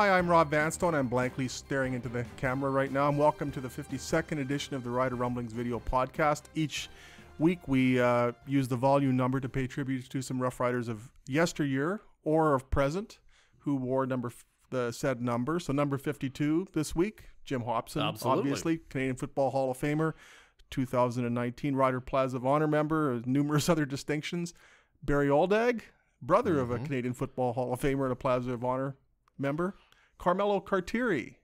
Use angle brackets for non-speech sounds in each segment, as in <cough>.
Hi, I'm Rob Vanstone. I'm blankly staring into the camera right now. And welcome to the 52nd edition of the Rider Rumblings video podcast. Each week, we uh, use the volume number to pay tribute to some Rough Riders of yesteryear or of present who wore number f- the said number. So number 52 this week, Jim Hopson, Absolutely. obviously Canadian Football Hall of Famer, 2019 Rider Plaza of Honor member, uh, numerous <laughs> other distinctions. Barry Aldag, brother of a Canadian Football Hall of Famer and a Plaza of Honor member. Carmelo Cartieri,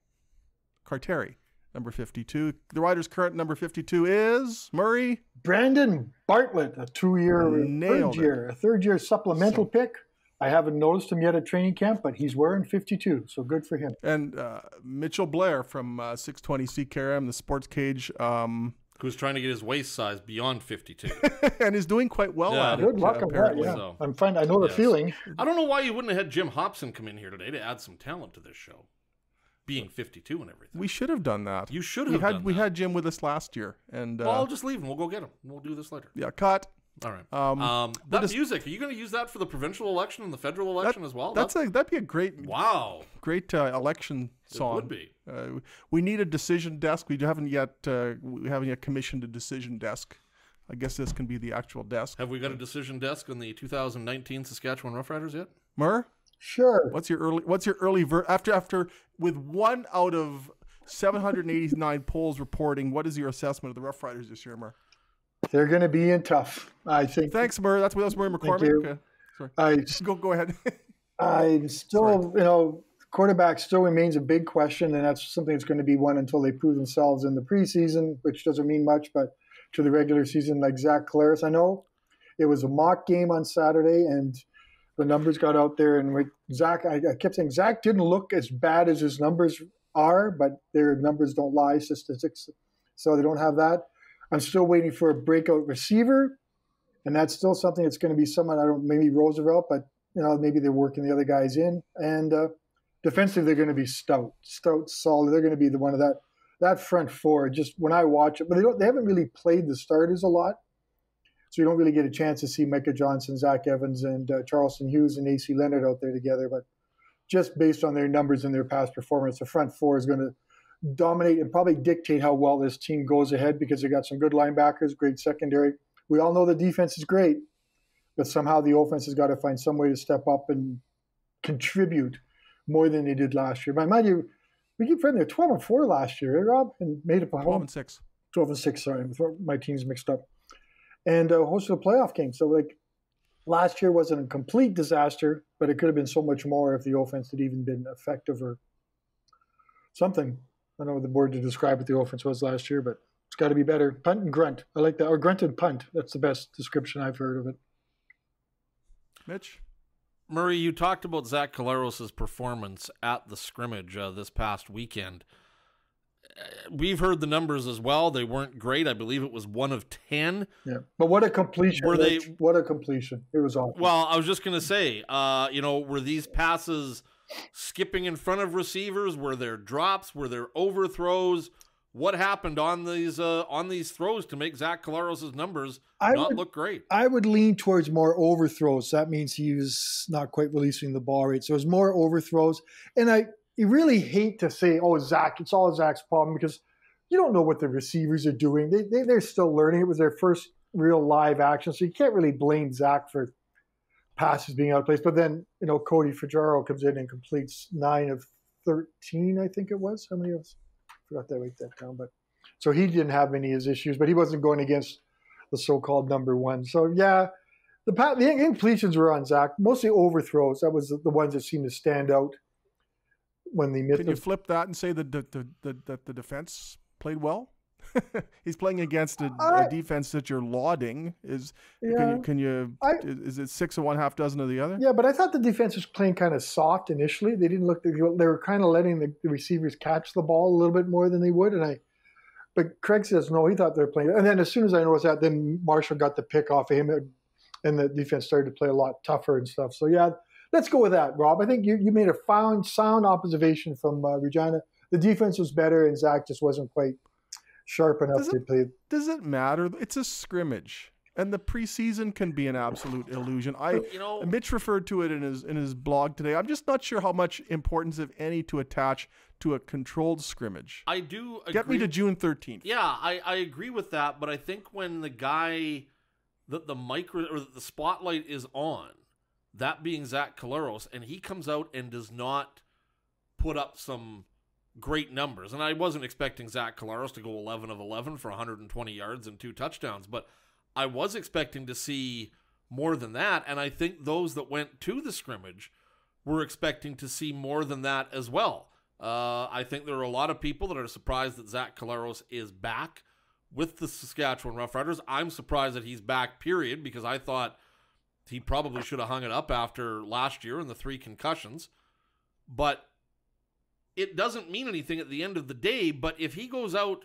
Carteri, number 52. The rider's current number 52 is Murray. Brandon Bartlett, a two-year, Nailed third year, a third-year supplemental pick. I haven't noticed him yet at training camp, but he's wearing 52, so good for him. And uh, Mitchell Blair from uh, 620 CKRM, the Sports Cage, um, Who's trying to get his waist size beyond 52. <laughs> and is doing quite well Yeah. at it. Good luck uh, on that. Yeah, so. I'm fine. I know the Yes. feeling. I don't know why you wouldn't have had Jim Hopson come in here today to add some talent to this show, being 52 and everything. We should have done that. You should have we had done we that. had Jim with us last year, and uh, Well, I'll just leave him. We'll go get him. We'll do this later. yeah, cut. All right. Um, Um, that this- music, are you going to use that for the provincial election and the federal election as well? That's a that'd be a great wow. great uh, election song. It would be. Uh, we need a decision desk. We haven't yet uh, we haven't yet commissioned a decision desk. I guess this can be the actual desk. Have we got a decision desk on the 2019 Saskatchewan Roughriders yet? Mur, Sure. what's your early what's your early ver- after after with one out of 789 <laughs> polls reporting? What is your assessment of the Rough Riders this year, Mur? They're going to be in tough. I think. Thanks, Mur. That's that was Murray McCormick. you. Okay. Sorry. I <laughs> Go go ahead. I'm <laughs> still, you know, quarterback still remains a big question, and that's something that's going to be one until they prove themselves in the preseason, which doesn't mean much, but to the regular season, like Zach Collaros, I know it was a mock game on Saturday, and the numbers got out there, and with Zach, I, I kept saying Zach didn't look as bad as his numbers are, but their numbers don't lie, statistics, so they don't have that. I'm still waiting for a breakout receiver, and that's still something that's going to be someone I don't maybe Roosevelt, but you know, maybe they're working the other guys in. And uh, defensively, they're going to be stout, stout, solid. They're going to be the one of that that front four. Just when I watch it, but they don't. They haven't really played the starters a lot, so you don't really get a chance to see Micah Johnson, Zach Evans, and uh, Charleston Hughes and AC Leonard out there together. But just based on their numbers and their past performance, the front four is going to dominate and probably dictate how well this team goes ahead because they got some good linebackers, great secondary. We all know the defense is great but somehow the offense has got to find some way to step up and contribute more than they did last year. But mind you, we keep forgetting they're 12 and 4 last year, eh, Rob? And made it 12 home. and six. 12 and 6, sorry. My team's mixed up. And uh, hosted a playoff game. So, like, last year wasn't a complete disaster, but it could have been so much more if the offense had even been effective or something. I don't know the board to describe what the offense was last year, but it's got to be better. Punt and grunt. I like that. Or grunt and punt. That's the best description I've heard of it. Mitch. Murray, you talked about Zach Collaros' performance at the scrimmage uh, this past weekend. We've heard the numbers as well. They weren't great. I believe it was one of 10. Yeah, but what a completion! Were they-. What a completion! It was awesome. Well, I was just going to say, uh, you know, were these passes skipping in front of receivers? Were there drops? Were there overthrows? What happened on these uh, on these throws to make Zach Collaros' numbers I not would- look great? I would lean towards more overthrows. That means he was not quite releasing the ball right. So it was more overthrows. And I you really hate to say, oh, Zach, it's all Zach's problem because you don't know what the receivers are doing. They, they, they're still learning. It was their first real live action. So you can't really blame Zach for passes being out of place. But then, you know, Cody Fajardo comes in and completes nine of 13, I think it was. How many of us? forgot to write that down. But so he didn't have any of his issues, but he wasn't going against the so-called number one. So yeah, the the incompletions were on Zach, mostly overthrows. That was the ones that seemed to stand out when they missed. Can you flip that and say that the, the, the, that the defense played well? <laughs> He's playing against a, defense that you're lauding. Is can you can you I- is it six of one, half dozen of the other? Yeah, but I thought the defense was playing kind of soft initially. They didn't look. They were kind of letting the, the receivers catch the ball a little bit more than they would, and I. But Craig says no. He thought they were playing, and then as soon as I noticed that, then Marshall got the pick off of him, and the defense started to play a lot tougher and stuff. So yeah, let's go with that, Rob. I think you, you made a found sound observation from uh, Regina. The defense was better, and Zach just wasn't quite sharp enough Does to it- play. Does it matter? It's a scrimmage. and the preseason can be an absolute illusion. I, You know- Mitch referred to it in his in his blog today. I'm just not sure how much importance, if any, to attach to a controlled scrimmage. I do agree. Get me to June 13th. Yeah, I, I agree with that, but I think when the guy that the micro or the spotlight is on, that being Zach Collaros, and he comes out and does not put up some great numbers. And I wasn't expecting Zach Collaros to go 11 of 11 for 120 yards and two touchdowns, but I was expecting to see more than that. And I think those that went to the scrimmage were expecting to see more than that as well. Uh, I think there are a lot of people that are surprised that Zach Collaros is back with the Saskatchewan Roughriders. I'm surprised that he's back, period, because I thought he probably should have hung it up after last year and the three concussions. But it doesn't mean anything at the end of the day. But if he goes out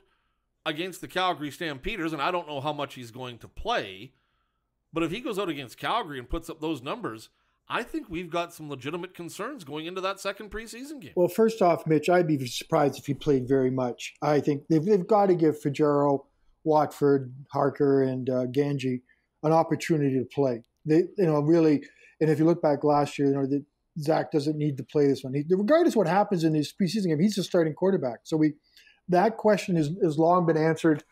against the Calgary Stampeders, and I don't know how much he's going to play, but if he goes out against Calgary and puts up those numbers, I think we've got some legitimate concerns going into that second preseason game. Well, first off, Mitch, I'd be surprised if he played very much. I think they've, they've got to give Fajardo, Watford, Harker, and uh, Gangi an opportunity to play. They, you know, really, and if you look back last year, you know, that Zach doesn't need to play this one. He, regardless what happens in this preseason game, he's the starting quarterback. So we, that question has, long been answered.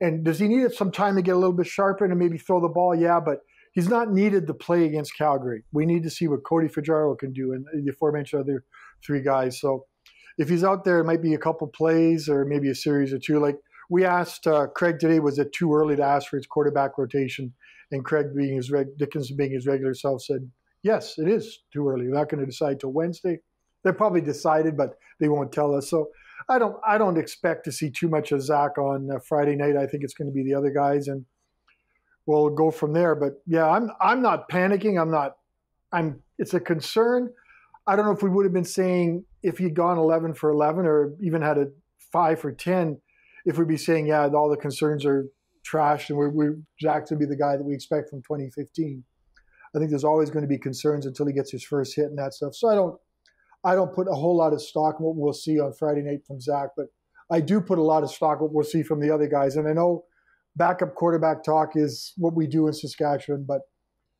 And does he need some time to get a little bit sharper and maybe throw the ball? Yeah, but he's not needed to play against Calgary. We need to see what Cody Fajardo can do and the aforementioned other three guys. So if he's out there, it might be a couple plays or maybe a series or two. Like we asked uh, Craig today, was it too early to ask for his quarterback rotation? And Craig, being his reg- Dickenson being his regular self, said, "Yes, it is too early. They're not going to decide till Wednesday. They're probably decided, but they won't tell us." So I don't, I don't expect to see too much of Zach on uh, Friday night. I think it's going to be the other guys, and we'll go from there. But yeah, I'm, I'm not panicking. I'm not. I'm. It's a concern. I don't know if we would have been saying if he'd gone 11 for 11 or even had a five for 10, if we'd be saying, yeah, all the concerns are trashed and we're, we're Zach to be the guy that we expect from 2015. I think there's always going to be concerns until he gets his first hit and that stuff. So I don't, I don't put a whole lot of stock in what we'll see on Friday night from Zach, but I do put a lot of stock what we'll see from the other guys. And I know backup quarterback talk is what we do in Saskatchewan, but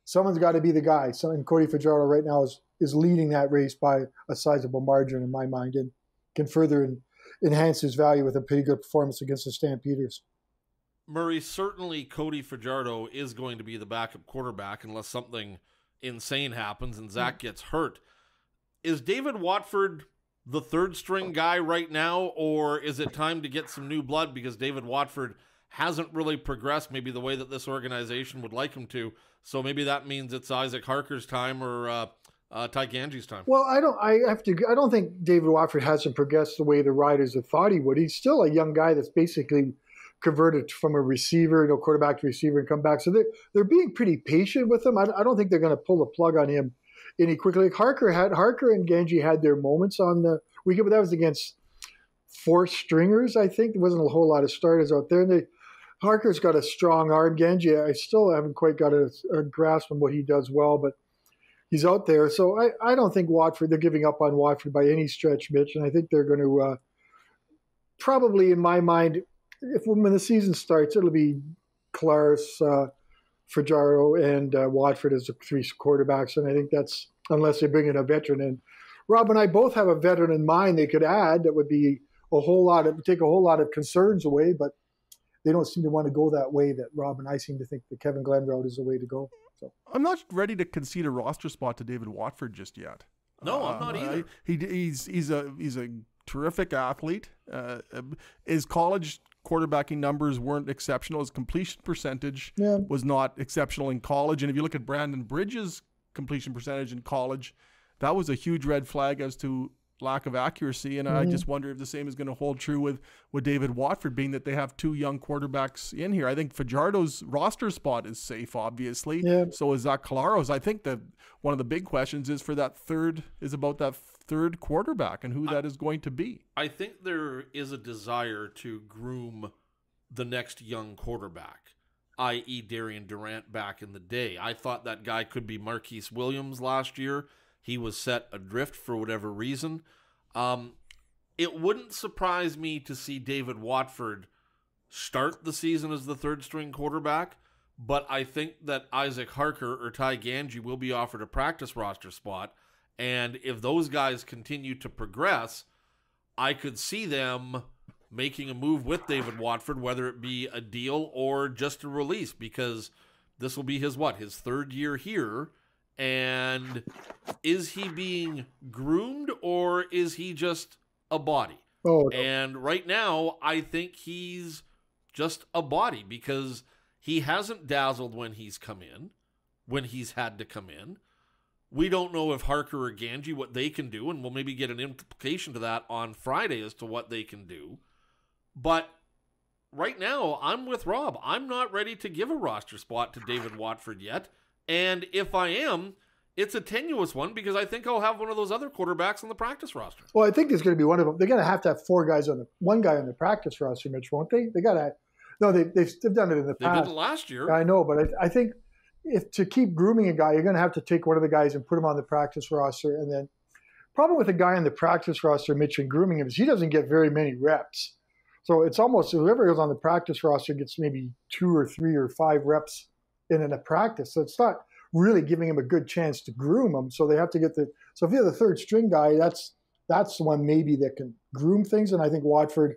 someone's got to be the guy. So, and Cody Fajardo right now is is leading that race by a sizable margin in my mind, and can further en- enhance his value with a pretty good performance against the Stampeders. Murray, certainly Cody Fajardo is going to be the backup quarterback unless something insane happens and Zach gets hurt. Is David Watford the third string guy right now, or is it time to get some new blood because David Watford hasn't really progressed maybe the way that this organization would like him to? So maybe that means it's Isaac Harker's time or uh, uh, Ty Gangi's time. Well, I don't. I have to. I don't think David Watford hasn't progressed the way the Riders have thought he would. He's still a young guy that's basically converted from a receiver, you know, quarterback to receiver, and come back. So they're they're being pretty patient with him. I, I don't think they're going to pull the plug on him any quickly. Like Harker had Harker and Gangi had their moments on the weekend, but that was against four stringers. I think there wasn't a whole lot of starters out there. And they, Harker's got a strong arm. Gangi, I still haven't quite got a, a grasp on what he does well, but he's out there. So I, I don't think Watford, they're giving up on Watford by any stretch, Mitch. And I think they're going to uh, probably, in my mind, if when the season starts, it'll be Collaros, uh, Fajardo, and uh, Watford as the three quarterbacks. And I think that's, unless they bring in a veteran. And Rob and I both have a veteran in mind they could add that would be a whole lot of, take a whole lot of concerns away. But they don't seem to want to go that way that Rob and I seem to think the Kevin Glenn route is the way to go. So I'm not ready to concede a roster spot to David Watford just yet. No, I'm not Uh, either. He he's he's a he's a terrific athlete. Uh, his college quarterbacking numbers weren't exceptional. His completion percentage Yeah. was not exceptional in college. And if you look at Brandon Bridge's completion percentage in college, that was a huge red flag as to lack of accuracy. And I mm-hmm. just wonder if the same is going to hold true with, with David Watford, being that they have two young quarterbacks in here. I think Fajardo's roster spot is safe, obviously. Yeah. So is Zach Collaros. I think that one of the big questions is for that third is about that third quarterback and who that is going to be. I think there is a desire to groom the next young quarterback, i.e., Darian Durant back in the day. I thought that guy could be Marquise Williams last year. He was set adrift for whatever reason. Um, it wouldn't surprise me to see David Watford start the season as the third string quarterback, but I think that Isaac Harker or Ty Gangi will be offered a practice roster spot. And if those guys continue to progress, I could see them making a move with David Watford, whether it be a deal or just a release, because this will be his what his third year here. And is he being groomed or is he just a body? Oh, And right now, I think he's just a body because he hasn't dazzled when he's come in, when he's had to come in. We don't know if Harker or Gangi what they can do, and we'll maybe get an implication to that on Friday as to what they can do. But right now, I'm with Rob. I'm not ready to give a roster spot to David Watford yet. And if I am, it's a tenuous one because I think I'll have one of those other quarterbacks on the practice roster. well, I think there's going to be one of them. They're going to have to have four guys on the one guy on the practice roster, Mitch, won't they? They got to. No, they, they've, they've done it in the They past. did it last year. I know, but I, I think if to keep grooming a guy, you're going to have to take one of the guys and put him on the practice roster. And then, problem with a guy on the practice roster, Mitch, and grooming him is he doesn't get very many reps. So it's almost whoever goes on the practice roster gets maybe two or three or five reps in a practice. So it's not really giving him a good chance to groom him. So they have to get the. So if you're the third string guy, that's that's the one maybe that can groom things. And I think Watford,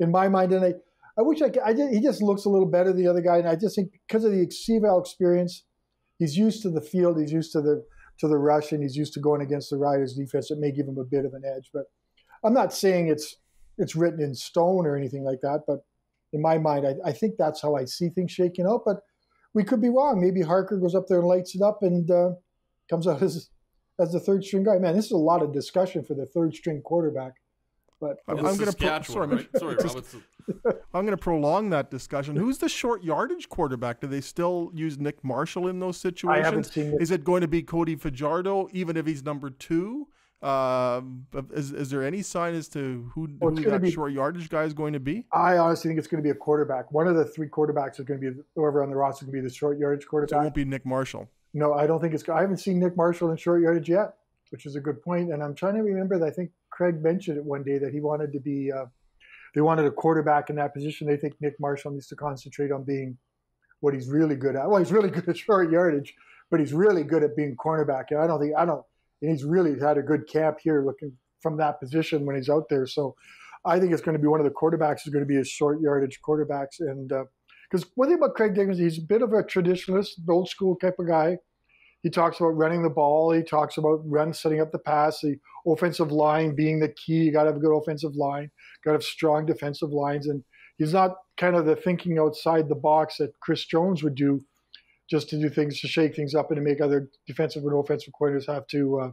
in my mind, and I. I wish I, could, I did, he just looks a little better than the other guy, and I just think because of the CVAL experience, he's used to the field, he's used to the to the rush, and he's used to going against the Riders' defense. It may give him a bit of an edge, but I'm not saying it's it's written in stone or anything like that. But in my mind, I, I think that's how I see things shaking out. But we could be wrong. Maybe Harker goes up there and lights it up and uh, comes out as as the third string guy. Man, this is a lot of discussion for the third string quarterback. But I'm, It's I'm going to pro- sorry, right? Sorry, Rob. It's, <laughs> I'm going to prolong that discussion. Who's the short yardage quarterback? Do they still use Nick Marshall in those situations? I situations? haven't seen it. Is it going to be Cody Fajardo, even if he's number two? Um, is, is there any sign as to who, Well, who that be- short yardage guy is going to be? I honestly think it's going to be a quarterback. One of the three quarterbacks is going to be whoever on the roster is going to be the short yardage So it won't be Nick Marshall. No, I don't think it's. I haven't seen Nick Marshall in short yardage yet, which is a good point. And I'm trying to remember that I think Craig mentioned it one day that he wanted to be. Uh, they wanted a quarterback in that position. They think Nick Marshall needs to concentrate on being what he's really good at. Well, he's really good at short yardage, but he's really good at being cornerback. And I don't think I don't. And he's really had a good camp here, looking from that position when he's out there. So I think it's going to be one of the quarterbacks is going to be his short yardage quarterbacks. And uh, because one thing about Craig Dickenson, he's a bit of a traditionalist, old school type of guy. He talks about running the ball. He talks about run, setting up the pass, the offensive line being the key. You got to have a good offensive line. Got to have strong defensive lines, and he's not kind of the thinking outside the box that Chris Jones would do, just to do things to shake things up and to make other defensive and offensive coordinators have to uh,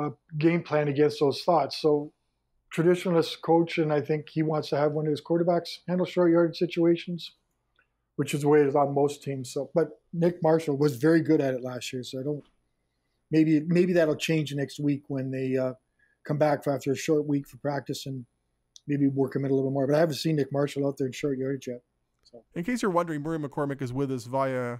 uh, game plan against those thoughts. So, traditionalist coach, and I think he wants to have one of his quarterbacks handle short yardage situations which is the way it is on most teams. So, but Nick Marshall was very good at it last year. So I don't. Maybe maybe that'll change next week when they uh, come back after a short week for practice and maybe work him in a little more. But I haven't seen Nick Marshall out there in short yardage yet. In case you're wondering, Murray McCormick is with us via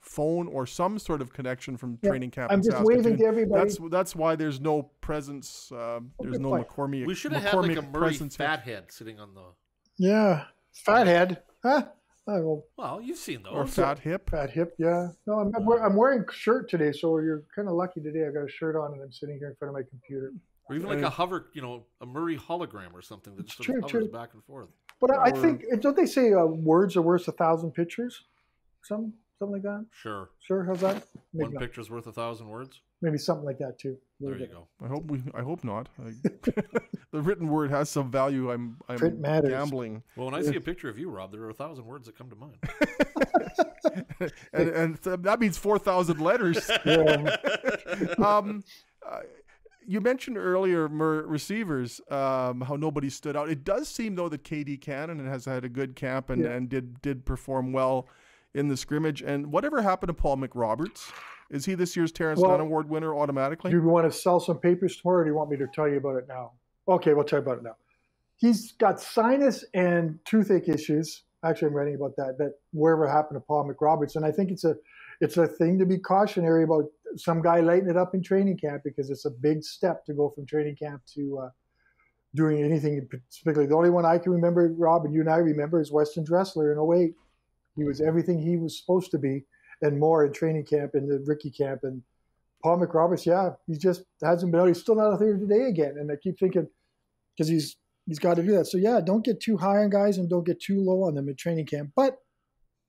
phone or some sort of connection from Yeah, training camp. I'm just Saskatoon. waving to everybody. That's that's why there's no presence. Uh, there's no point. McCormick. we should have had like a McCormick Murray presence here. fathead sitting on the. Yeah, fathead, huh? Will Well, you've seen those. or fat hip. fat hip. Yeah. No, I'm, I'm, wearing, I'm wearing a shirt today, so you're kind of lucky today. I got a shirt on and I'm sitting here in front of my computer. Or even like a hover, you know, a Murray hologram or something that just sort of hovers true. back and forth. But I, I think don't they say uh, words are worth a thousand pictures? Some something like that. Sure. Sure, how's that? Maybe, One not. picture's worth a thousand words. Maybe something like that too. There you go. I hope we. I hope not. I, <laughs> <laughs> the written word has some value. I'm. I'm Print matters. gambling, Well, when I see a <laughs> picture of you, Rob, there are a thousand words that come to mind. and, and th- that means four thousand letters. Yeah. um, uh, you mentioned earlier receivers, um, how nobody stood out. It does seem though that KD Cannon has had a good camp and, Yeah. and did did perform well in the scrimmage. And whatever happened to Paul McRoberts? Is he this year's Terrence Well, Dunn Award winner automatically? Do you want to sell some papers tomorrow, or do you want me to tell you about it now? Okay, we'll tell you about it now. He's got sinus and toothache issues. Actually, I'm writing about that. That wherever happened to Paul McRoberts, and I think it's a it's a thing to be cautionary about. Some guy lighting it up in training camp because it's a big step to go from training camp to uh, doing anything particularly. The only one I can remember, Rob, and you and I remember, is Weston Dressler in 08 He was everything he was supposed to be and more in training camp and the rookie camp. And Paul McRoberts, yeah, he just hasn't been out. He's still not out there today again. And I keep thinking, because he's he's got to do that. So yeah, don't get too high on guys and don't get too low on them in training camp. But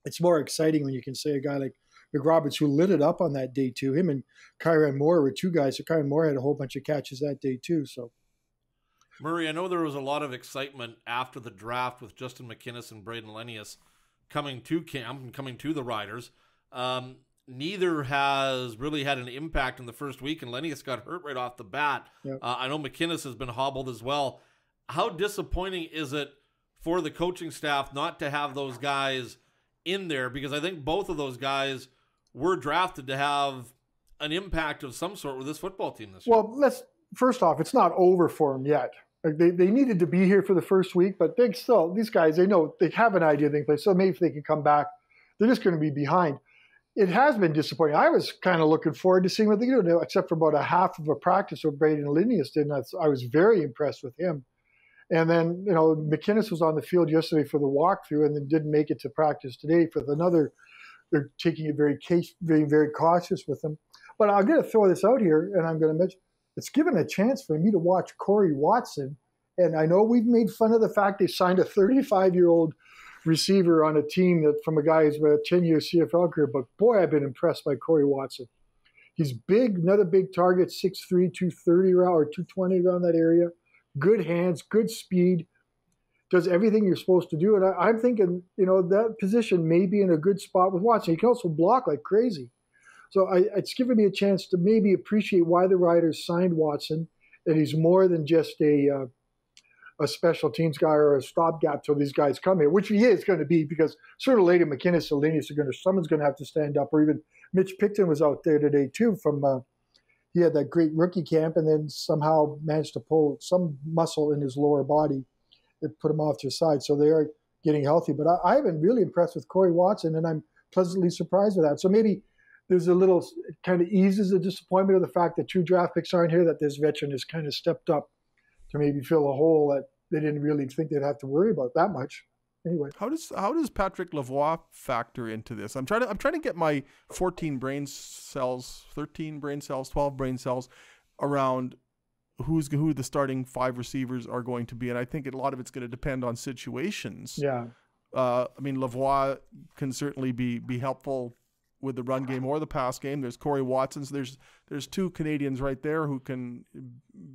it's more exciting when you can say a guy like McRoberts who lit it up on that day too. Him and Kyran Moore were two guys. So Kyran Moore had a whole bunch of catches that day too. So Murray, I know there was a lot of excitement after the draft with Justin McInnis and Brayden Lenius coming to camp and coming to the Riders. Um, neither has really had an impact in the first week, and Lenius got hurt right off the bat. Yep. Uh, I know McInnis has been hobbled as well. How disappointing is it for the coaching staff not to have those guys in there? Because I think both of those guys were drafted to have an impact of some sort with this football team this year. Well, let's first off, it's not over for them yet. Like they, they needed to be here for the first week, but they still these guys they know they have an idea they can play. So maybe if they can come back, they're just going to be behind. It has been disappointing. I was kind of looking forward to seeing what they do, except for about a half of a practice where Brayden Lenius did. And I was very impressed with him. And then, you know, McInnis was on the field yesterday for the walkthrough and then didn't make it to practice today for another. They're taking it very case, being very cautious with them. But I'm going to throw this out here, and I'm going to mention it's given a chance for me to watch Corey Watson. And I know we've made fun of the fact they signed a 35 year old receiver on a team that from a guy who's had a 10 year CFL career, but boy, I've been impressed by Corey Watson. He's big, another big target, 6'3, 230 around or 220 around that area. Good hands, good speed, does everything you're supposed to do. And I, am thinking, you know, that position may be in a good spot with Watson. He can also block like crazy. So I, it's given me a chance to maybe appreciate why the Riders signed Watson, that he's more than just a uh, a special teams guy or a stopgap till these guys come here, which he is going to be because sooner or later McInnis and Lenius are going to someone's going to have to stand up, or even Mitch Picton was out there today too. From uh, he had that great rookie camp and then somehow managed to pull some muscle in his lower body that put him off to the side. So they are getting healthy. But I, I've been really impressed with Corey Watson, and I'm pleasantly surprised with that. So maybe there's a little it kind of eases the disappointment of the fact that two draft picks aren't here, that this veteran has kind of stepped up to maybe fill a hole that they didn't really think they'd have to worry about that much. Anyway, how does how does Patrick Lavoie factor into this? I'm trying to I'm trying to get my 14 brain cells, 13 brain cells, 12 brain cells around who's who the starting five receivers are going to be, and I think a lot of it's going to depend on situations. Yeah. Uh, I mean, Lavoie can certainly be be helpful with the run game or the pass game. There's Corey Watson's. There's there's two Canadians right there who can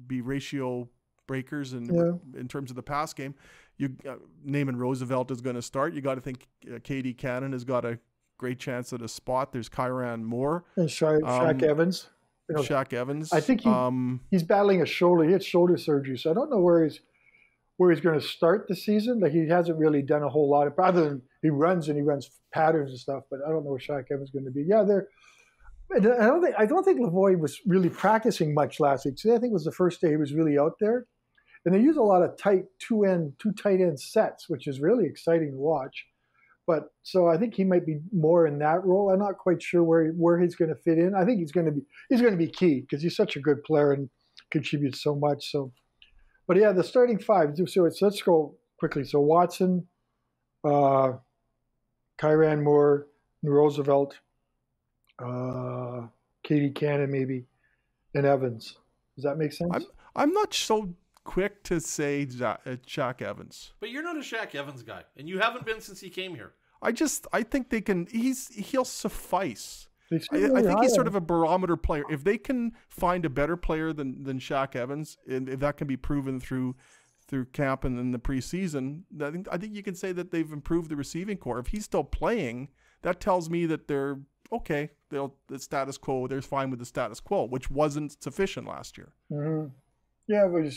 be ratio breakers in yeah. in terms of the pass game. You uh, Naaman Roosevelt is going to start. You got to think uh, KD Cannon has got a great chance at a spot. There's Kyran Moore and Sha- Shaq um, Evans. You know, Shaq Evans. I think he, um, he's battling a shoulder. He had shoulder surgery, so I don't know where he's where he's going to start the season. Like he hasn't really done a whole lot of other than he runs and he runs patterns and stuff. But I don't know where Shaq Evans is going to be. Yeah, they're. I don't think I don't think Lavoie was really practicing much last week. Today I think was the first day he was really out there, and they use a lot of tight two end two tight end sets, which is really exciting to watch. But so I think he might be more in that role. I'm not quite sure where where he's going to fit in. I think he's going to be he's going to be key because he's such a good player and contributes so much. So but yeah, the starting five. So let's go quickly. So Watson, uh, Kyran Moore, Roosevelt, uh, KD Cannon, maybe, and Evans. Does that make sense? I'm, I'm not so quick to say Shaq uh, Evans. But you're not a Shaq Evans guy, and you haven't been since he came here. I just I think they can. He's he'll suffice. I, I, think he's sort of a barometer player. If they can find a better player than than Shaq Evans, and if that can be proven through through camp and then the preseason, I think I think you can say that they've improved the receiving core. If he's still playing, that tells me that they're okay. They'll the status quo. They're fine with the status quo, which wasn't sufficient last year. Mm-hmm. Yeah, but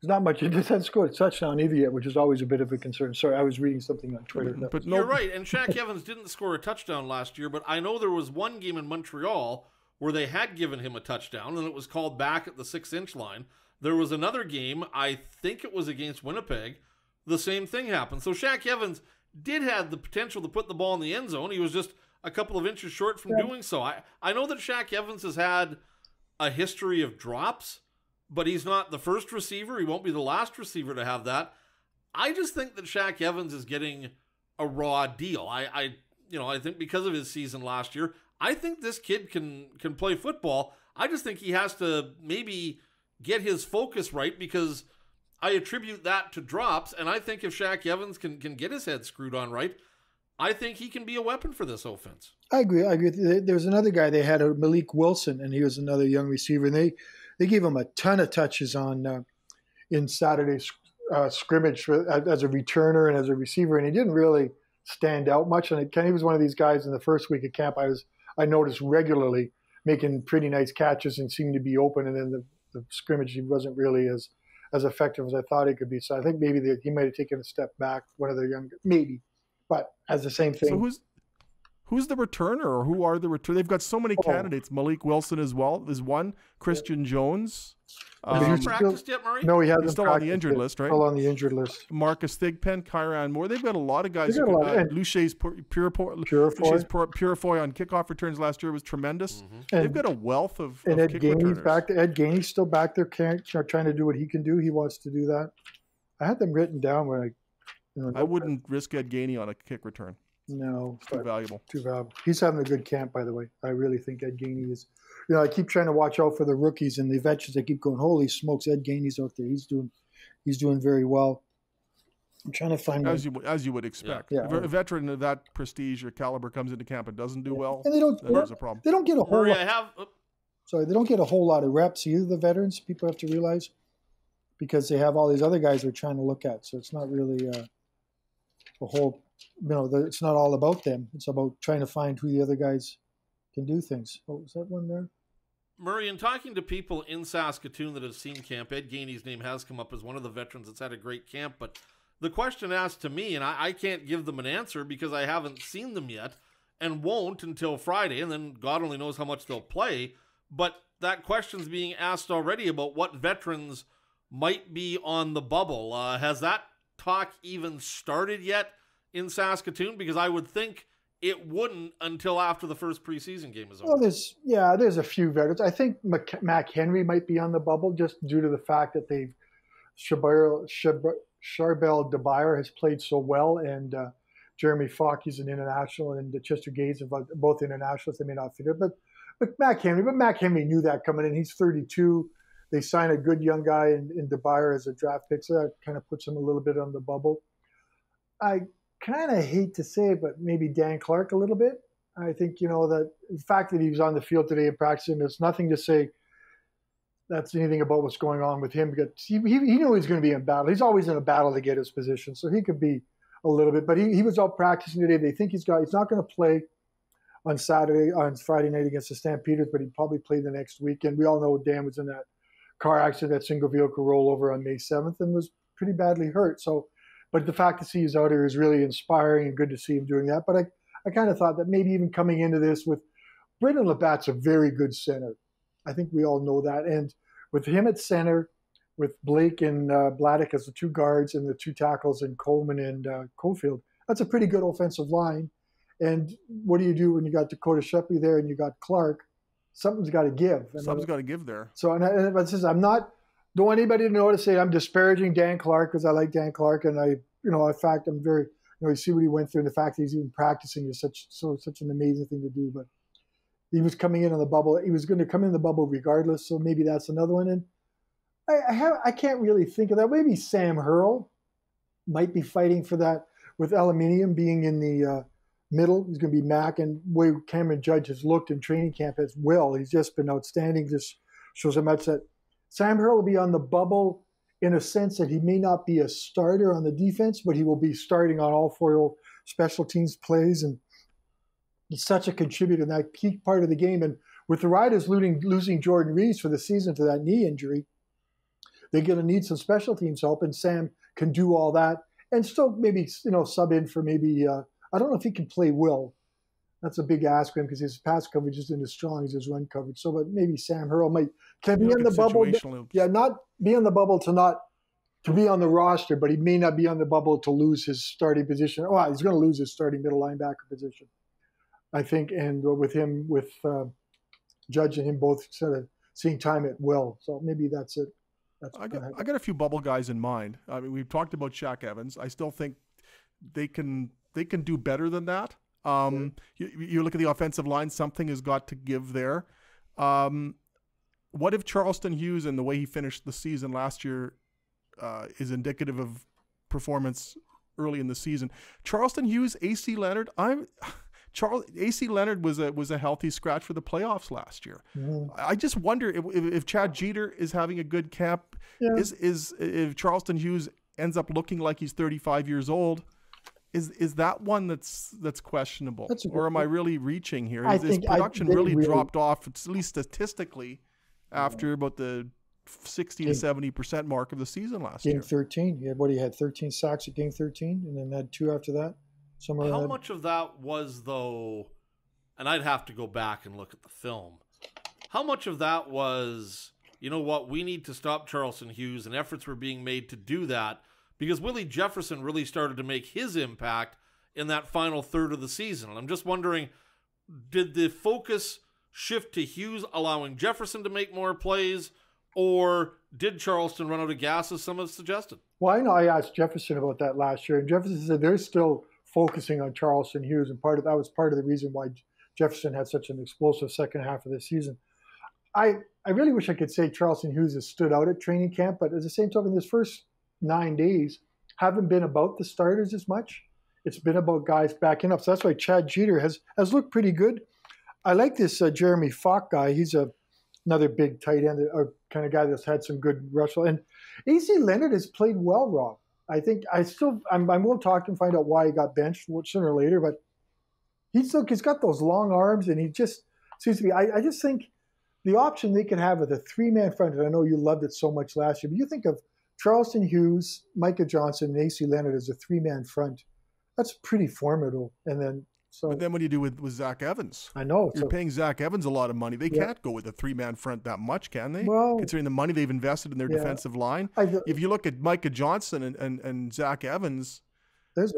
there's not much. He hasn't scored a touchdown either yet, which is always a bit of a concern. Sorry, I was reading something on Twitter. Mm-hmm. But, but no, you're right. And Shaq Evans didn't score a touchdown last year, but I know there was one game in Montreal where they had given him a touchdown, and it was called back at the six-inch line. There was another game, I think it was against Winnipeg. The same thing happened. So Shaq Evans did have the potential to put the ball in the end zone. He was just a couple of inches short from yeah. doing so. I I know that Shaq Evans has had a history of drops but he's not the first receiver. He won't be the last receiver to have that. I just think that Shaq Evans is getting a raw deal. I, I you know I think because of his season last year, I think this kid can can play football. I just think he has to maybe get his focus right because I attribute that to drops, and I think if Shaq Evans can can get his head screwed on right, I think he can be a weapon for this offense. I agree. I agree. There's another guy they had, Malik Wilson, and he was another young receiver, and they they gave him a ton of touches on uh, in Saturday's uh, scrimmage for, as a returner and as a receiver, and he didn't really stand out much. And Kenny was one of these guys in the first week of camp. I was I noticed regularly making pretty nice catches and seemed to be open, and then the, the scrimmage he wasn't really as as effective as I thought he could be. So I think maybe the, he might have taken a step back. One of the young, maybe, but as the same thing. So who's who's the returner or who are the return? They've got so many oh. candidates. Malik Wilson as well is one. Christian Jones. Um, Has he practiced yet, Murray? No, he hasn't. He's still on the injured list, right? Still on the injured list. Marcus Thigpen, Kyran Moore. They've got a lot of guys. Who could, uh, Lucius Purifoy, Purifoy on kickoff returns last year was tremendous. Mm-hmm. They've got a wealth of. And of Ed Gainey's back. Ed Gainey's still back there, trying to do what he can do. He wants to do that. I had them written down when I. You know, I wouldn't risk Ed Gainey on a kick return. No, too valuable. Too valuable. He's having a good camp, by the way. I really think Ed Gainey is. You know, I keep trying to watch out for the rookies and the veterans. I keep going, holy smokes, Ed Gainey's out there. He's doing, he's doing very well. I'm trying to find as my, you as you would expect. Yeah. If a veteran of that prestige or caliber comes into camp and doesn't do well, and they don't. There's a problem. They don't get a whole. Murray, lot, I have. Uh, sorry, they don't get a whole lot of reps either. The veterans, people have to realize, because they have all these other guys they're trying to look at. So it's not really uh, a whole you know, it's not all about them. It's about trying to find who the other guys can do things. What was that one there? Murray, in talking to people in Saskatoon that have seen camp, Ed Gainey's name has come up as one of the veterans that's had a great camp. But the question asked to me, and I, I can't give them an answer because I haven't seen them yet and won't until Friday, and then God only knows how much they'll play. But that question's being asked already about what veterans might be on the bubble. Uh, has that talk even started yet? In Saskatoon? Because I would think it wouldn't until after the first preseason game is over. Well, there's yeah, there's a few veterans. I think Mac Henry might be on the bubble just due to the fact that they've Charbel Dabire has played so well, and uh, Jeremy Faulk is an international, and Chester Gaze are both internationals. They may not fit it, but but Mac Henry, but Mac Henry knew that coming in. He's 32. They signed a good young guy in, in Dabire as a draft pick, so that kind of puts him a little bit on the bubble. I kind of hate to say it, but maybe Dan Clark a little bit. I think, you know, that the fact that he was on the field today and practicing, there's nothing to say that's anything about what's going on with him because he, he, he knew he was going to be in battle. He's always in a battle to get his position, so he could be a little bit. But he, he was out practicing today. They think he's got he's not going to play on Saturday on Friday night against the Stampeders, but he'd probably play the next weekend. We all know Dan was in that car accident, that single vehicle rollover on May 7th, and was pretty badly hurt. So but the fact to see he's out here is really inspiring and good to see him doing that. But I, I kind of thought that maybe even coming into this with Brendon LaBatte's a very good center. I think we all know that. And with him at center, with Blake and uh, Bladek as the two guards and the two tackles and Coleman and uh, Cofield, that's a pretty good offensive line. And what do you do when you got Dakota Shepley there and you got Clark? Something's got to give. And Something's got to give there. So, and, I, and I'm not don't want anybody to to say I'm disparaging Dan Clark because I like Dan Clark and I, you know, in fact, I'm very, you know, you see what he went through and the fact that he's even practicing is such so such an amazing thing to do. But he was coming in on the bubble. He was going to come in the bubble regardless. So maybe that's another one. And I, I have I can't really think of that. Maybe Sam Hurl might be fighting for that with aluminium being in the uh, middle. He's going to be Mac and way Cameron Judge has looked in training camp as well. He's just been outstanding. Just shows how much that Sam Hurl will be on the bubble in a sense that he may not be a starter on the defense, but he will be starting on all four special teams plays. And he's such a contributor in that key part of the game. And with the Riders losing, losing Jordan Reeves for the season to that knee injury, they're going to need some special teams help. And Sam can do all that and still maybe, you know, sub in for maybe, uh, I don't know if he can play Will, that's a big ask for him because his pass coverage isn't as strong as his run coverage. So, but maybe Sam Hurl might can be in the bubble. Yeah, not be on the bubble to not to be on the roster, but he may not be on the bubble to lose his starting position. Oh, he's going to lose his starting middle linebacker position, I think. And with him, with uh, Judge and him both sort of seeing time at will. So maybe that's it. That's I got, I got a few bubble guys in mind. I mean, we've talked about Shaq Evans. I still think they can they can do better than that. Um, you, you look at the offensive line; something has got to give there. Um, what if Charleston Hughes and the way he finished the season last year uh, is indicative of performance early in the season? Charleston Hughes, AC Leonard, I'm. <sighs> Charles AC Leonard was a was a healthy scratch for the playoffs last year. Mhm. I just wonder if, if, if Chad Jeter is having a good camp, Yeah. is is if Charleston Hughes ends up looking like he's 35 years old, is is that one that's that's questionable, That's or am I really reaching here? I think production really, really- dropped off, at least statistically, after about the 60 to Game- 70 percent mark of the season last year? Game 13. He had what? He had 13 sacks at game 13, and then had two after that. Somewhere. How much of that was though, and I'd have to go back and look at the film. How much of that was, you know what, we need to stop Charleston Hughes, and efforts were being made to do that because Willie Jefferson really started to make his impact in that final third of the season. And I'm just wondering, did the focus shift to Hughes allowing Jefferson to make more plays, or did Charleston run out of gas, as some have suggested? Well, I know I asked Jefferson about that last year, and Jefferson said they're still focusing on Charleston Hughes, and part of that was part of the reason why Jefferson had such an explosive second half of the season. I I really wish I could say Charleston Hughes has stood out at training camp, but at the same token, this first nine days haven't been about the starters as much. It's been about guys backing up. So that's why Chad Jeter has has looked pretty good. I like this uh, Jeremy Faulk guy. He's a another big tight end, or kind of guy that's had some good rush. And AC Leonard has played well, Rob. I think I still I'm, I will talk to him find out why he got benched sooner or later, but he's still he's got those long arms and he just seems to be. I, I just think the option they could have with a three man front, and I know you loved it so much last year, but you think of Charleston Hughes, Micah Johnson, and AC Leonard as a three man front. That's pretty formidable. And then so But then what do you do with, with Zach Evans? I know You're so, paying Zach Evans a lot of money. They Yeah. can't go with a three man front that much, can they? well. Considering the money they've invested in their Yeah. defensive line. I, If you look at Micah Johnson and, and, and Zach Evans,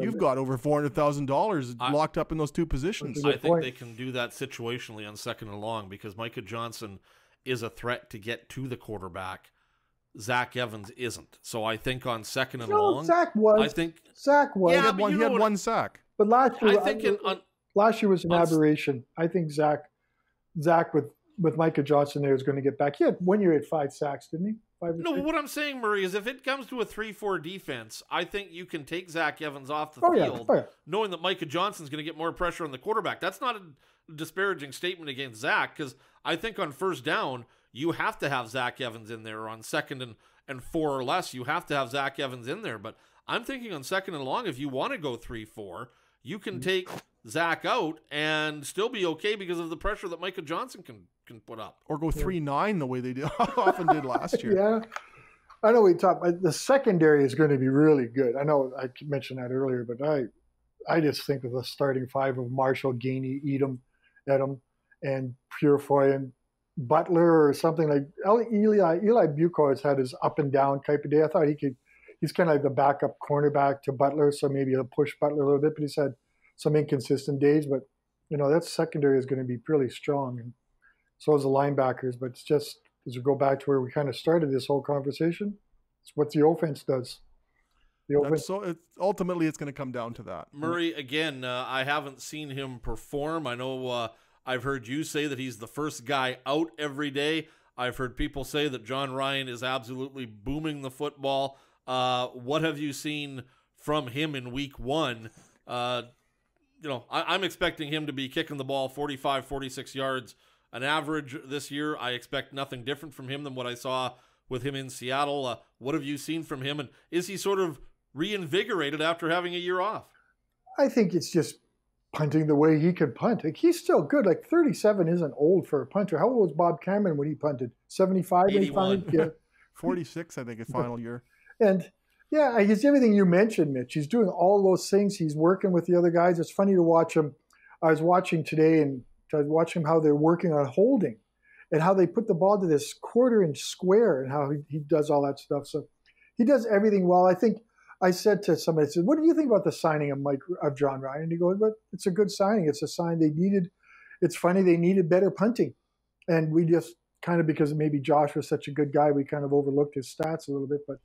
you've got over four hundred thousand dollars locked up in those two positions. That's a I good think point. they can do that situationally on second and long because Micah Johnson is a threat to get to the quarterback. Zach Evans isn't. So I think on second and no, long, Zach was I think Zach was, he Yeah, had one. He had one sack. but last year I think in, on, last year was an on aberration. I think Zach Zach with with Micah Johnson there is going to get back. He had one year at five sacks, didn't he? Five no. six? What I'm saying, Murray, is if it comes to a three-four defense, I think you can take Zach Evans off the Oh yeah, field, oh yeah. knowing that Micah Johnson's going to get more pressure on the quarterback. That's not a disparaging statement against Zach because I think on first down you have to have Zach Evans in there. On second and and four or less, you have to have Zach Evans in there. But I'm thinking on second and long, if you want to go three four, you can take Zach out and still be okay because of the pressure that Micah Johnson can can put up. Or go three nine the way they did, <laughs> often did last year. Yeah. I know we talked. but The secondary is going to be really good. I know I mentioned that earlier, but I, I just think of the starting five of Marshall, Gainey, Edem, Edem, and Purifoy and Butler or something like Eli. Eli, Eli has had his up and down type of day. I thought he could. He's kind of like the backup cornerback to Butler, so maybe he'll push Butler a little bit. But he's had some inconsistent days. But you know that secondary is going to be really strong, and so is the linebackers. But it's just as we go back to where we kind of started this whole conversation, it's what the offense does. The offense, so it, ultimately, it's going to come down to that. Murray, again, uh, I haven't seen him perform. I know uh, I've heard you say that he's the first guy out every day. I've heard people say that John Ryan is absolutely booming the football. Uh, what have you seen from him in week one? Uh, you know, I, I'm expecting him to be kicking the ball 45, 46 yards an average this year. I expect nothing different from him than what I saw with him in Seattle. Uh, what have you seen from him? And is he sort of reinvigorated after having a year off? I think it's just punting the way he can punt. Like, he's still good. Like 37 isn't old for a punter. How old was Bob Cameron when he punted? 75, 81. 85? <laughs> Yeah. <laughs> Forty six, I think, his final year. And yeah, he's everything you mentioned, Mitch. He's doing all those things. He's working with the other guys. It's funny to watch him. I was watching today and I was watching how they're working on holding and how they put the ball to this quarter inch square and how he, he does all that stuff. So he does everything well. I think I said to somebody, I said, what do you think about the signing of Mike of John Ryan? And he goes, but it's a good signing. It's a sign they needed. It's funny they needed better punting. And we just kind of because maybe Josh was such a good guy, we kind of overlooked his stats a little bit. But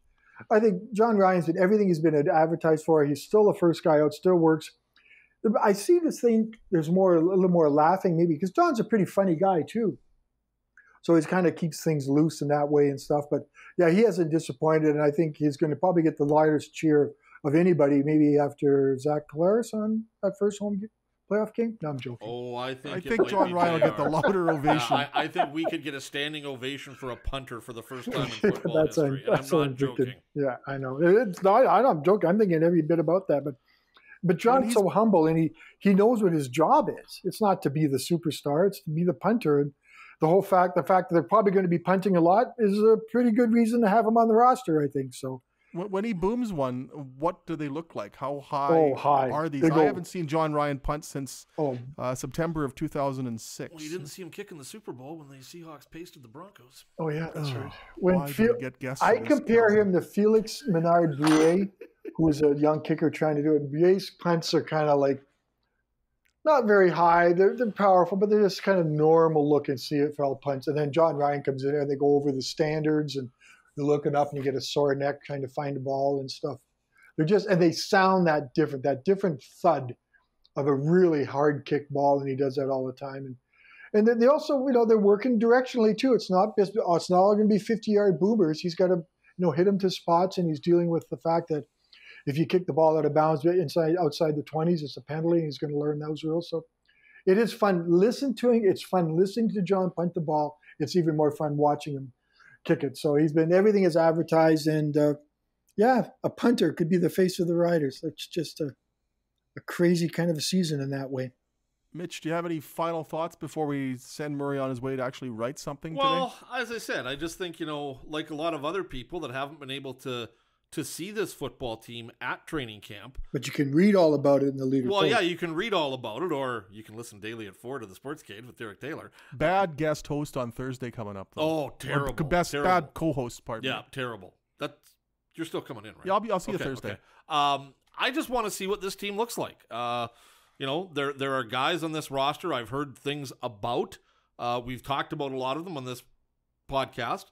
I think John Ryan's did everything he's been advertised for. He's still the first guy out, still works. I see this thing. There's more, a little more laughing, maybe because John's a pretty funny guy too. So he kind of keeps things loose in that way and stuff. But yeah, he hasn't disappointed, and I think he's going to probably get the lightest cheer of anybody, maybe after Zach Collaros on that first home playoff game. No, I'm joking. Oh, I think I think Jon Ryan will get the louder <laughs> ovation. Yeah, I, I, think we could get a standing ovation for a punter for the first time in <laughs> football that's history. A, that's I'm not joking. Yeah, I know. It's not. I'm joking. I'm thinking every bit about that, but. But Jon's so humble, and he he knows what his job is. It's not to be the superstar; it's to be the punter. And the whole fact, the fact that they're probably going to be punting a lot, is a pretty good reason to have him on the roster. I think so when he booms one, what do they look like? How high, oh, high. are these? I haven't seen Jon Ryan punt since oh. uh, September of 2006. Well, you didn't see him kick in the Super Bowl when the Seahawks pasted the Broncos. Oh yeah, that's oh, right. When Fe- get I compare him to Felix Menard Brière, who was a young kicker trying to do it. Brière's punts are kind of like not very high. They're, they're powerful, but they're just kind of normal looking CFL punts. And then Jon Ryan comes in and they go over the standards and you're looking up and you get a sore neck trying to find a ball and stuff. They're just and they sound that different, that different thud of a really hard kick ball, and he does that all the time. And and they also, you know, they're working directionally too. It's not it's not all going to be 50 yard boomers. He's got to you know hit him to spots, and he's dealing with the fact that if you kick the ball out of bounds inside outside the 20s, it's a penalty. He's going to learn those rules. So it is fun. Listen to him. It's fun listening to Jon punt the ball. It's even more fun watching him kick it. So he's been everything is advertised, and uh, yeah, a punter could be the face of the Riders. It's just a a crazy kind of a season in that way. Mitch, do you have any final thoughts before we send Murray on his way to actually write something well, today? Well, as I said, I just think, you know, like a lot of other people that haven't been able to to see this football team at training camp. But you can read all about it in the leader. Well, post. yeah, you can read all about it, or you can listen daily at four to the Sports Sportscape with Derek Taylor. Bad guest host on Thursday coming up. Though. Oh, terrible! Or best terrible. bad co-host part. Yeah, terrible. That's you're still coming in, right? Yeah, I'll be. I'll see okay, you Thursday. Okay. Um, I just want to see what this team looks like. Uh, you know, there there are guys on this roster I've heard things about. Uh, we've talked about a lot of them on this podcast.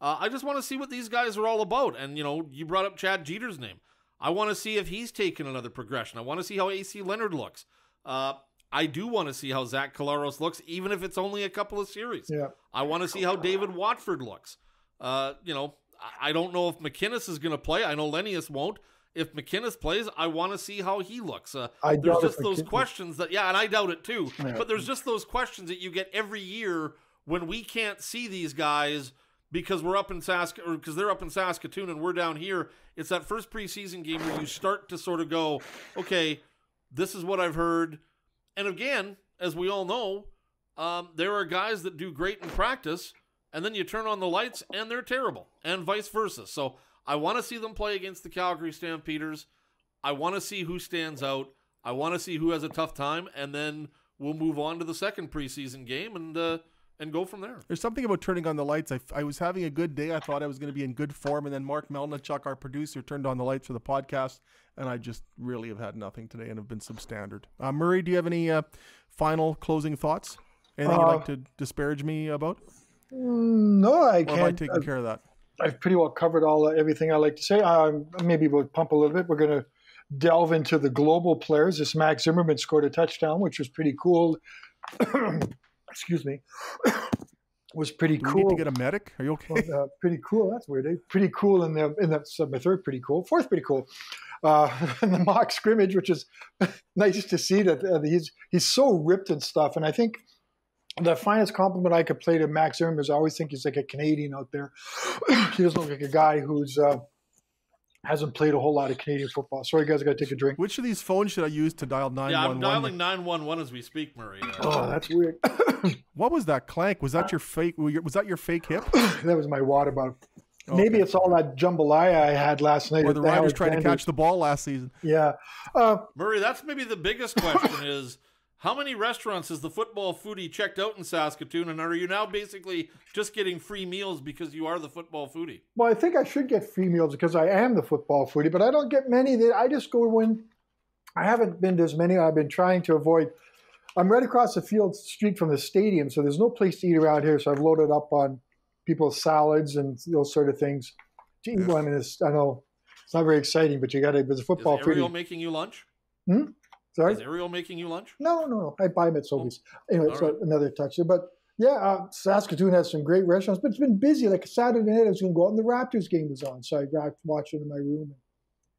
Uh, I just want to see what these guys are all about. And, you know, you brought up Chad Jeter's name. I want to see if he's taken another progression. I want to see how AC Leonard looks. Uh, I do want to see how Zach Collaros looks, even if it's only a couple of series. Yeah. I want to see how David Watford looks. Uh, you know, I don't know if McInnis is going to play. I know Lenius won't. If McInnis plays, I want to see how he looks. Uh, there's just those questions that, yeah, and I doubt it too. Yeah. But there's just those questions that you get every year when we can't see these guys – because we're up in Sask or because they're up in Saskatoon and we're down here. It's that first preseason game where you start to sort of go, okay, this is what I've heard. And again, as we all know, um, there are guys that do great in practice, and then you turn on the lights and they're terrible, and vice versa. So I want to see them play against the Calgary Stampeders. I want to see who stands out. I want to see who has a tough time, and then we'll move on to the second preseason game and. Uh, and go from there. There's something about turning on the lights. I, I was having a good day. I thought I was going to be in good form. And then Mark Melnichuk, our producer, turned on the lights for the podcast. And I just really have had nothing today and have been substandard. Uh, Murray, do you have any uh, final closing thoughts? Anything uh, you'd like to disparage me about? Mm, no, I or can't. Am I taking I've, care of that? I've pretty well covered all uh, everything I like to say. Um, maybe we'll pump a little bit. We're going to delve into the global players. This Max Zimmerman scored a touchdown, which was pretty cool. <clears throat> excuse me, <coughs> was pretty Do cool. We need to get a medic. Are you okay? uh, pretty cool. That's weird. Eh? Pretty cool in the in that's uh, my third pretty cool. Fourth pretty cool. Uh, <laughs> in the mock scrimmage, which is <laughs> nice to see that uh, he's he's so ripped and stuff. And I think the finest compliment I could play to Max Zimmerman is I always think he's like a Canadian out there. <coughs> he doesn't look like a guy who's uh, hasn't played a whole lot of Canadian football. Sorry, guys, I got to take a drink. Which of these phones should I use to dial nine? Yeah, I'm dialing nine one one as we speak, Murray. Oh, that's weird. <coughs> what was that clank? Was that your fake? Was that your fake hip? <coughs> that was my water bottle. Okay. Maybe it's all that jambalaya I had last night. Or the Riders trying to catch the ball last season. Yeah, uh, Murray. That's maybe the biggest question: is how many restaurants has the football foodie checked out in Saskatoon, and are you now basically just getting free meals because you are the football foodie? Well, I think I should get free meals because I am the football foodie, but I don't get many. That I just go when I haven't been to as many. I've been trying to avoid. I'm right across the field street from the stadium, so there's no place to eat around here. So I've loaded up on people's salads and those sort of things. To eat one is I know it's not very exciting, but you got to. There's a football is Ariel foodie. making you lunch? Hmm? Sorry? Is Ariel making you lunch? No, no, no. I buy them at Sobeys. Anyway, All so right. another touch there. But yeah, uh, Saskatoon has some great restaurants, but it's been busy. Like Saturday night, I was going to go out and the Raptors game was on. So I got watched it in my room.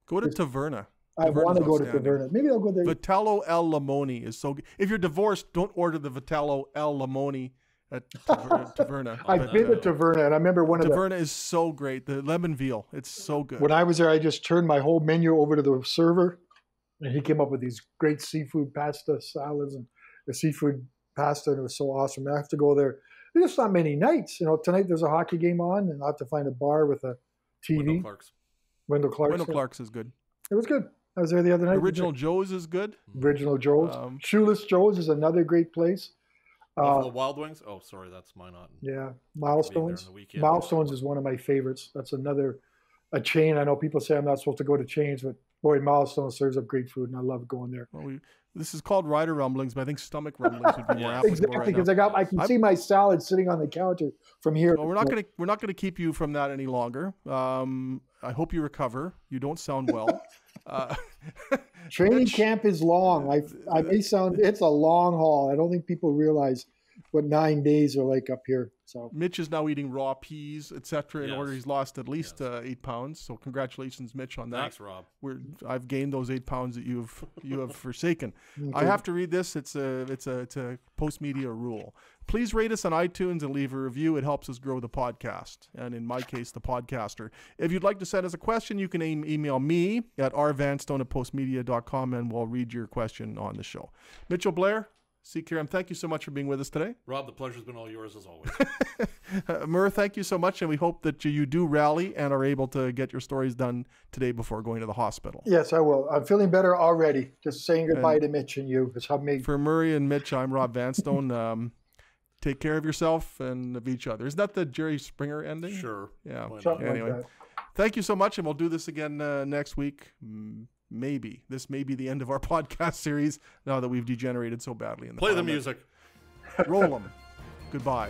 Go to Taverna. I want to go to. Taverna. Maybe I'll go there. Vitello El Limoni is so good. If you're divorced, don't order the Vitello El Limoni at Taver- <laughs> Taverna. I've been uh, to Taverna, and I remember one of the Taverna is so great. The lemon veal, it's so good. when I was there, I just turned my whole menu over to the server, and he came up with these great seafood pasta salads and the seafood pasta, and it was so awesome. I have to go there. There's just not many nights. You know, tonight there's a hockey game on, and I have to find a bar with a Wendel TV. Clark's. Wendel Clark's. Wendel Clark's is good. It was good. I was there the other night. Original Joe's is good. Original Joe's. Um, Shoeless Joe's is another great place. Buffalo Uh, Wild Wings. Oh, sorry, that's mine. Not yeah, Milestones. on the weekend. Milestones is one of my favorites. That's another a chain. I know people say I'm not supposed to go to chains, but boy, Milestone serves up great food, and I love going there. Well, we, this is called rider rumblings, but I think stomach rumblings would be more Yeah. applicable Exactly, because now. I got I can I'm- see my salad sitting on the counter from here. Well, we're not gonna we're not gonna keep you from that any longer. Um, I hope you recover. You don't sound well. <laughs> uh, <laughs> Training Mitch- camp is long. I I may sound it's a long haul. I don't think people realize what nine days are like up here. So Mitch is now eating raw peas, etc. In Yes. order, he's lost at least uh, eight pounds. So congratulations, Mitch, on that. Thanks, Rob. We're, I've gained those eight pounds that you've you have forsaken. <laughs> I have to read this. It's a it's a it's a post media rule. Please rate us on iTunes and leave a review. It helps us grow the podcast, and in my case, the podcaster. If you'd like to send us a question, you can email me at rvanstone at postmedia.com, and we'll read your question on the show. Mitchell Blair, CKRM, thank you so much for being with us today. Rob, the pleasure's been all yours as always. <laughs> Uh, Murr, thank you so much, and we hope that you, you do rally and are able to get your stories done today before going to the hospital. yes, I will. I'm feeling better already. Just saying goodbye to Mitch and you has helped me. For Murray and Mitch, I'm Rob Vanstone. <laughs> Um, take care of yourself and of each other. Isn't that the Jerry Springer ending? sure. Yeah. Something Anyway, like that. thank you so much, and we'll do this again uh, next week. Mm, Maybe. This may be the end of our <laughs> podcast series now that we've degenerated so badly in the Play the music. Roll them Goodbye.